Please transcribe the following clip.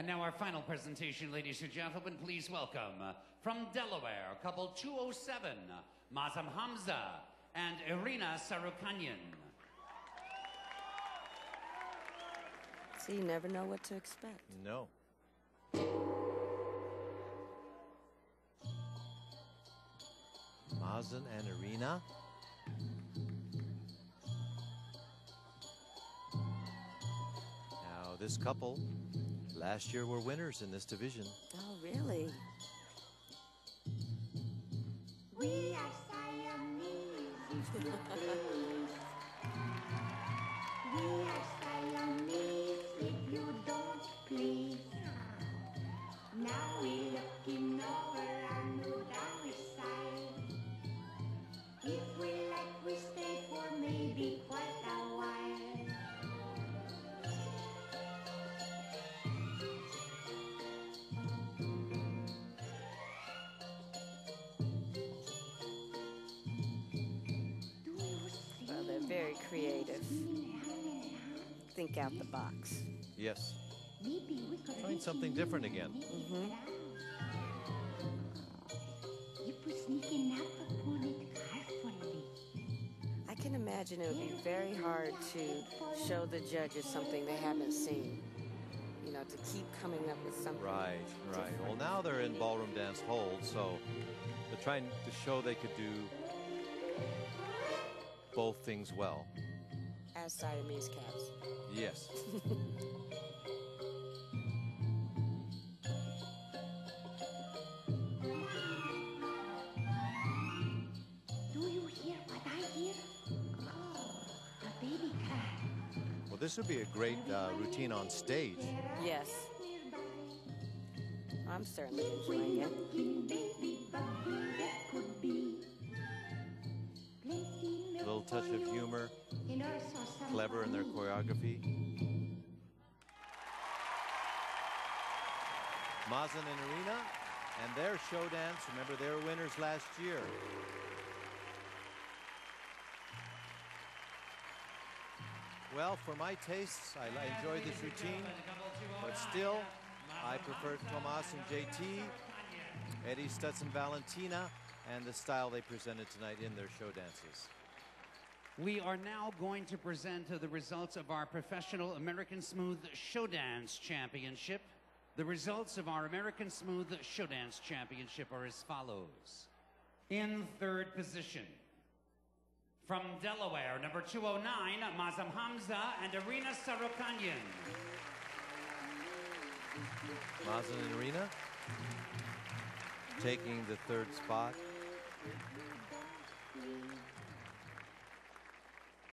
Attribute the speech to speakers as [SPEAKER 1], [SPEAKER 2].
[SPEAKER 1] And now our final presentation, ladies and gentlemen, please welcome uh, from Delaware, couple 207, uh, Mazen Hamza and Irina Sarukhanyan.
[SPEAKER 2] See, you never know what to expect.
[SPEAKER 3] No. Mazen and Irina. Now, this couple last year were winners in this division.
[SPEAKER 2] Oh, really?
[SPEAKER 4] We are Siamese,
[SPEAKER 2] Think out the box.
[SPEAKER 3] Yes.
[SPEAKER 4] Maybe we could
[SPEAKER 3] Trying something different again.
[SPEAKER 4] If we mm-hmm. sneaking up upon it carefully.
[SPEAKER 2] I can imagine it would be very hard to show the judges something they haven't seen. You know, to keep coming up with something.
[SPEAKER 3] Right, right. Well, now they're in ballroom dance hold, so they're trying to show they could do both things well.
[SPEAKER 2] As Siamese cats.
[SPEAKER 3] Yes.
[SPEAKER 4] Do you hear what I hear? Oh, a baby cry.
[SPEAKER 3] Well, this would be a great uh, routine on stage.
[SPEAKER 2] Yes. I'm certainly enjoying it.
[SPEAKER 4] looking baby, but who that could be? Plenty milk
[SPEAKER 3] little touch of humor,
[SPEAKER 4] and also some
[SPEAKER 3] clever in their choreography. Mazen and Irina and their show dance. Remember, they were winners last year. Well, for my tastes, I enjoyed this routine, but still, I prefer Tomas and JT, Eddie Stutz and Valentina, and the style they presented tonight in their show dances.
[SPEAKER 1] We are now going to present the results of our professional American Smooth Showdance Championship. The results of our American Smooth Showdance Championship are as follows. In third position, from Delaware, number 209, Mazen Hamza and Irina Sarukhanyan.
[SPEAKER 3] Mazen and Irina taking the third spot.